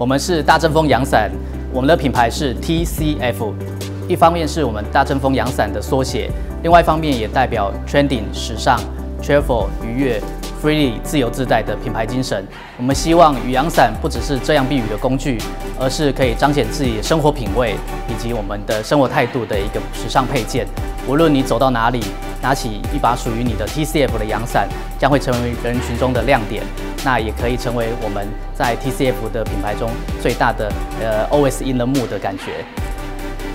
我们是大阵风阳伞，我们的品牌是 TCF，一方面是我们大阵风阳伞的缩写，另外一方面也代表 trending 时尚、travel 愉悦。Freely 自由自在的品牌精神，我们希望雨阳伞不只是遮阳避雨的工具，而是可以彰显自己生活品味以及我们的生活态度的一个时尚配件。无论你走到哪里，拿起一把属于你的 TCF 的阳伞，将会成为人群中的亮点。那也可以成为我们在 TCF 的品牌中最大的呃 OS in the mood 的感觉。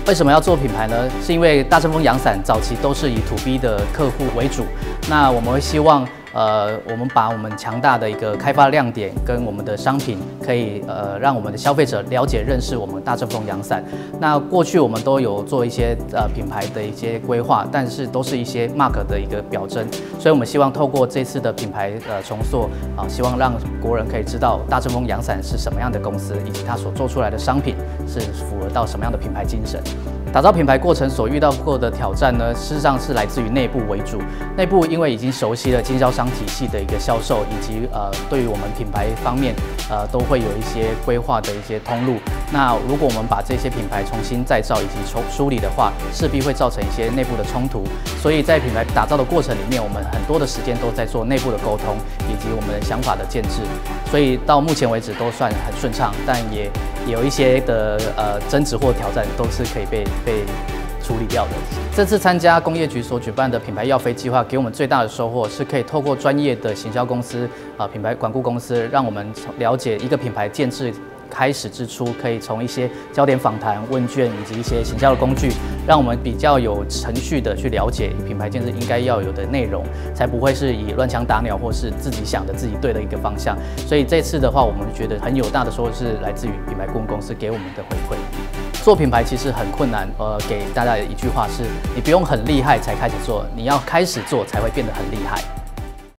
为什么要做品牌呢？是因为大乘风阳伞早期都是以 To B 的客户为主，那我们会希望。呃，我们把我们强大的一个开发亮点跟我们的商品，可以呃让我们的消费者了解认识我们大正风阳伞。那过去我们都有做一些呃品牌的一些规划，但是都是一些 mark 的一个表征。所以我们希望透过这次的品牌呃重塑啊，希望让国人可以知道大正风阳伞是什么样的公司，以及它所做出来的商品是符合到什么样的品牌精神。打造品牌过程所遇到过的挑战呢，事实上是来自于内部为主。内部因为已经熟悉了经销商体系的一个销售，以及呃对于我们品牌方面呃都会有一些规划的一些通路。那如果我们把这些品牌重新再造以及重梳理的话，势必会造成一些内部的冲突。所以在品牌打造的过程里面，我们很多的时间都在做内部的沟通以及我们的想法的建制。所以到目前为止都算很顺畅，但也有一些的呃争执或挑战都是可以被。被处理掉的。这次参加工业局所举办的品牌药飞计划，给我们最大的收获是可以透过专业的行销公司啊、品牌管顾公司，让我们了解一个品牌建制开始之初，可以从一些焦点访谈、问卷以及一些行销的工具，让我们比较有程序的去了解品牌建设应该要有的内容，才不会是以乱枪打鸟或是自己想的自己对的一个方向。所以这次的话，我们觉得很有大的收获是来自于品牌顾问公司给我们的回馈。做品牌其实很困难，呃，给大家一句话是：你不用很厉害才开始做，你要开始做才会变得很厉害。